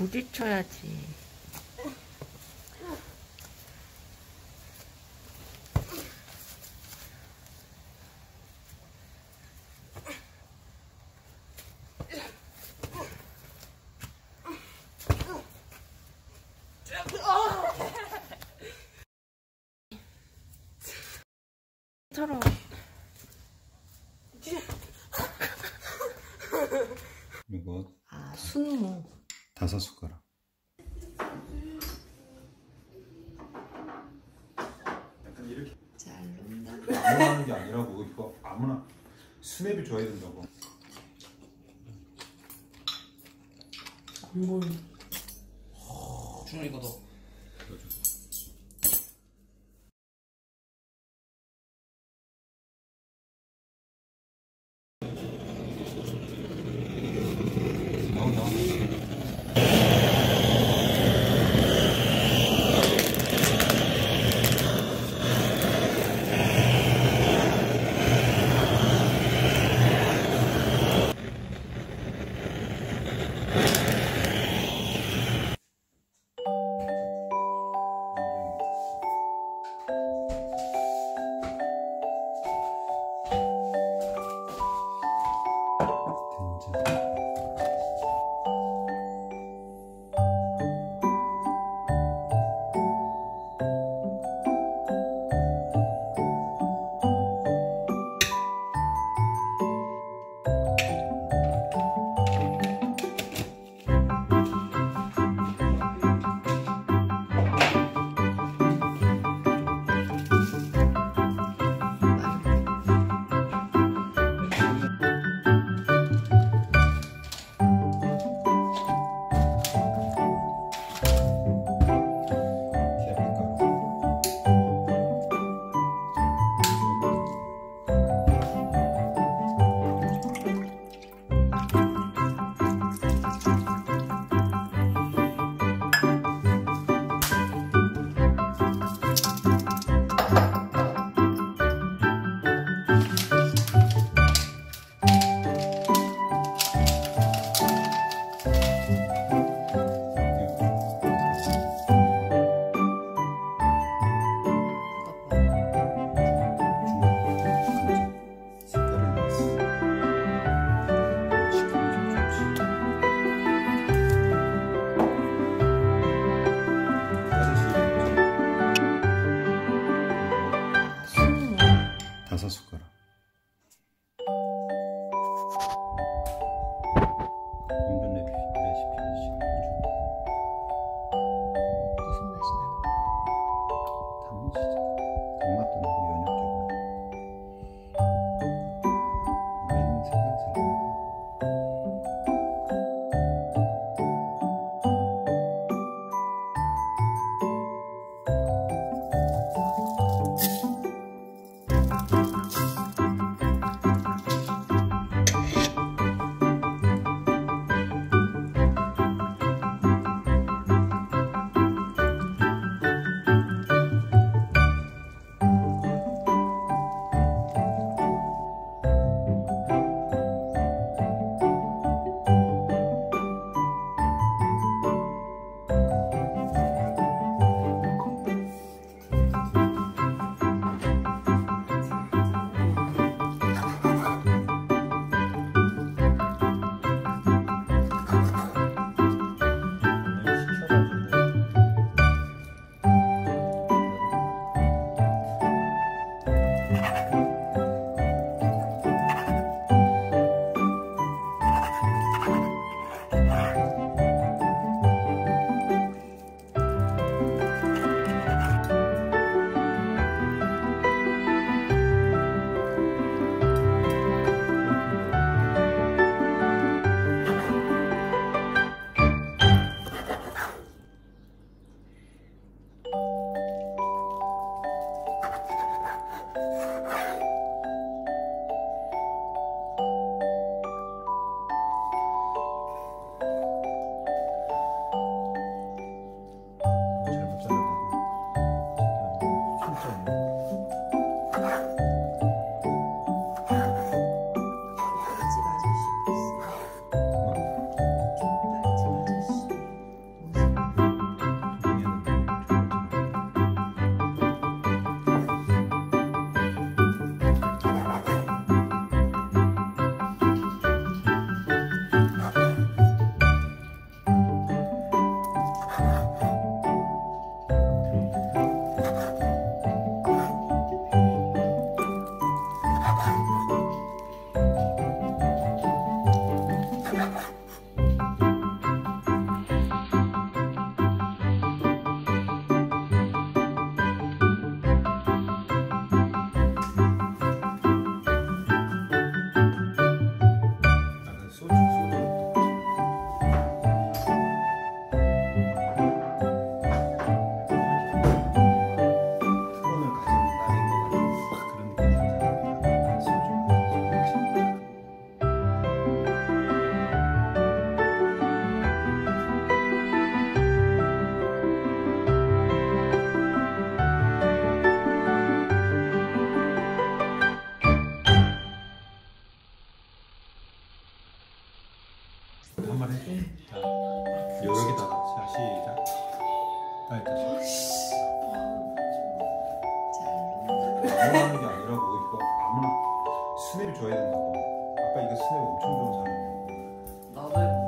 부딪혀야지. 서로 이거 아 순무 다섯 숟가락. 약간 이렇게 잘 논다. 아무나 하는 게 아니라고 이거 아무나 스냅이 줘야 된다고. 준호 이거 너 다섯 숟가락. 아빠 이거 스냅 엄청 좋은 사람이야. 나도